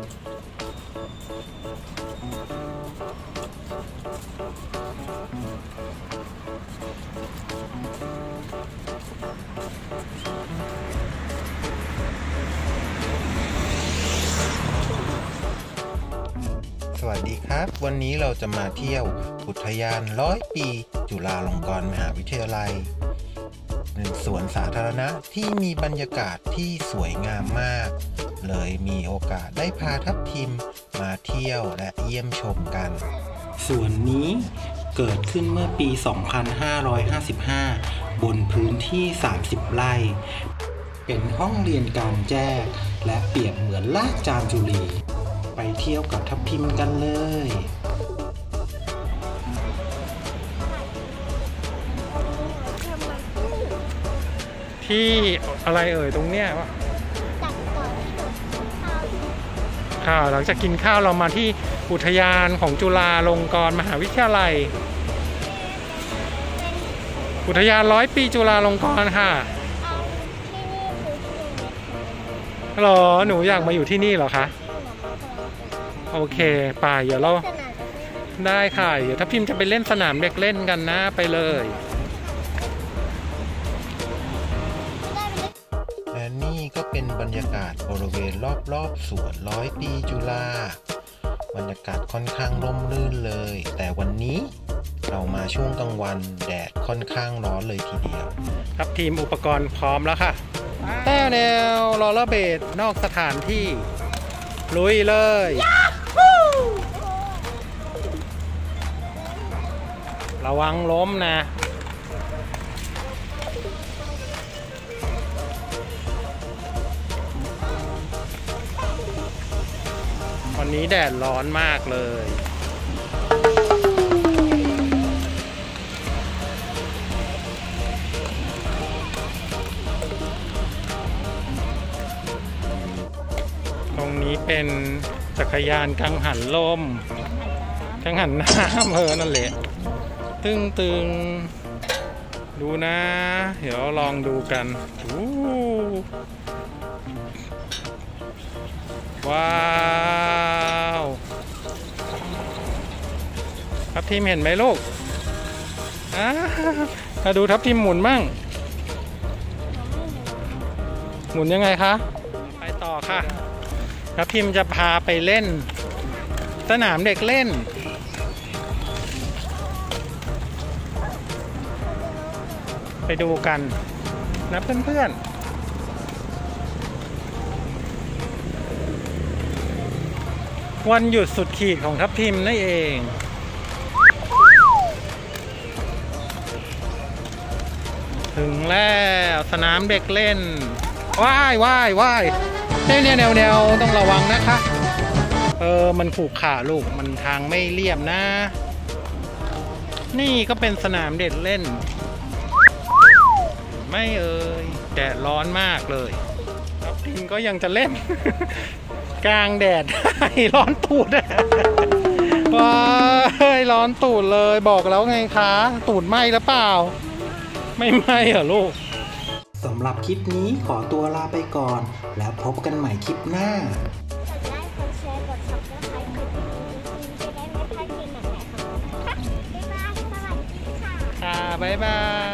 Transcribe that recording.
สวัสดีครับ วันนี้เราจะมาเที่ยวอุทยานร้อยปี จุฬาลงกรณ์มหาวิทยาลัยเป็นสวนสาธารณะที่มีบรรยากาศที่สวยงามมาก เลยมีโอกาสได้พาทัพทีมมาเที่ยวและเยี่ยมชมกัน ส่วนนี้เกิดขึ้นเมื่อปี 2555 บนพื้นที่ 30 ไร่ เป็นห้องเรียนกลางแจ้งและเปรียบเหมือนลากจามจุลี ไปเที่ยวกับทัพพิมพ์กันเลยที่อะไรเอ่ยตรงเนี้ยวะ ค่ะหลังจากกินข้าวเรามาที่อุทยานของจุฬาลงกรณ์มหาวิทยาลัย อุทยานร้อยปีจุฬาลงกรณ์ค่ะเอาที่นี่คือที่หนูเหรอหนูอยากมาอยู่ที่นี่เหรอคะโอเคไป่าเดี๋ยวเราได้ค่ะ เดี๋ยวถ้าพิมพ์จะไปเล่นสนามเด็กเล่นกันนะไปเลย เป็นบรรยากาศบริเวณรอบๆสวนร้อยปีจุฬาบรรยากาศค่อนข้างร่มรื่นเลย แต่วันนี้เรามาช่วงกลางวันแดดค่อนข้างร้อนเลยทีเดียว ครับทีมอุปกรณ์พร้อมแล้วค่ะแต้วแนวรอลเบดนอกสถานที่ ลุยเลยระวังล้มนะ นนี้แดดร้อนมากเลย ตรงนี้เป็นจักรยานกังหันลม กังหันน้ำเออนั่นแหละ ตึงตึงดูนะ เดี๋ยวลองดูกันว้า ทับทีมเห็นไหมลูกอ้าวมาดูทับทีมหมุนมั่ง หมุนยังไงคะ ไปต่อค่ะ ทับทีมจะพาไปเล่น สนามเด็กเล่น ไปดูกันนะเพื่อนๆวันหยุดสุดขีดของทัพทีมนั่นเอง ถึงแล้วสนามเด็กเล่นว่ายว่ายว่ายแนวแนวแนวแนวต้องระวังนะคะ เออมันขูกขาลูกมันทางไม่เรียบนะ นี่ก็เป็นสนามเด็กเล่น ไม่เอ่ยแดดร้อนมากเลยครับทีมก็ยังจะเล่น กลางแดดร้อนตูดว้ายร้อนตูดเลยบอกแล้วไงคะ ตูดไหม้หรือเปล่า ไม่ไหม้เหรอลูกสำหรับคลิปนี้ขอตัวลาไปก่อน แล้วพบกันใหม่คลิปหน้ากดไลค์กดแชร์กด subscribe กดกระดิ่งจะได้ไม่พลาดคลิปใหม่ๆของเรานะคะบ๊ายบายสวัสดีค่ะค่ะบ๊ายบาย